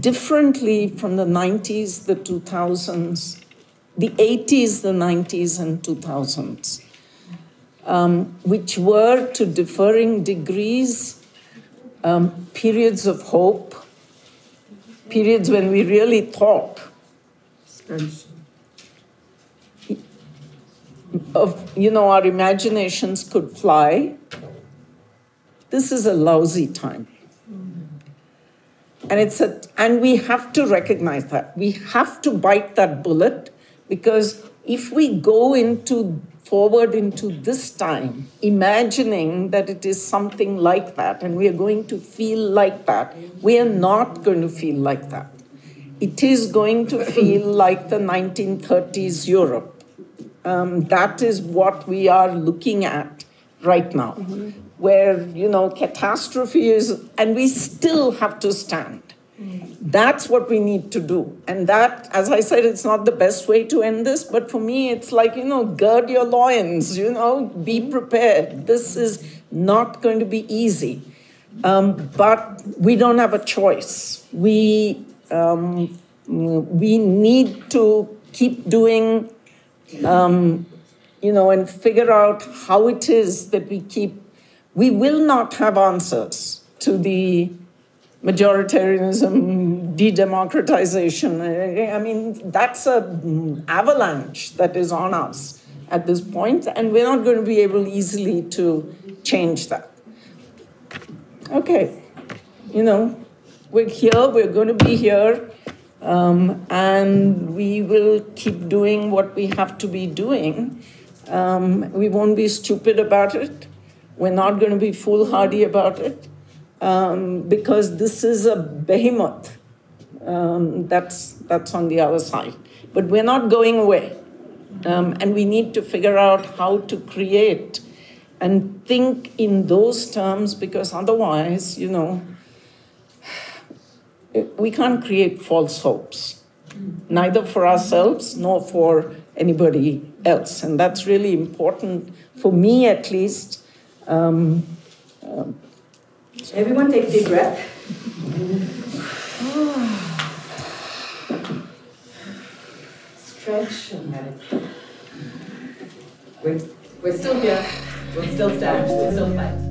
differently from the 90s, the 2000s, the 80s, the 90s, and 2000s, um, which were to differing degrees um, periods of hope, periods when we really thought of, you know, our imaginations could fly. This is a lousy time. And it's a, and we have to recognize that. We have to bite that bullet because if we go into forward into this time, imagining that it is something like that and we are going to feel like that, we are not going to feel like that. It is going to feel like the 1930s Europe. Um, that is what we are looking at right now, mm-hmm. where, you know, catastrophe is, and we still have to stand. That's what we need to do. And that, as I said, it's not the best way to end this, but for me, it's like, you know, gird your loins, you know, be prepared. This is not going to be easy. Um, but we don't have a choice. We, um, we need to keep doing, um, you know, and figure out how it is that we keep. We will not have answers to the majoritarianism, de-democratization. I mean, that's an avalanche that is on us at this point, and we're not going to be able easily to change that. Okay, you know, we're here, we're going to be here, um, and we will keep doing what we have to be doing. Um, we won't be stupid about it. We're not going to be foolhardy about it um, because this is a behemoth um, that's, that's on the other side. But we're not going away. Um, and we need to figure out how to create and think in those terms because otherwise, you know, we can't create false hopes, neither for ourselves nor for anybody else. And that's really important for me, at least. Um, um, Everyone take a deep breath. Stretch and meditate. We're, we're still here. We'll still stand. We'll still fight.